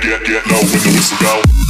get, get, get, no, when the whistle go.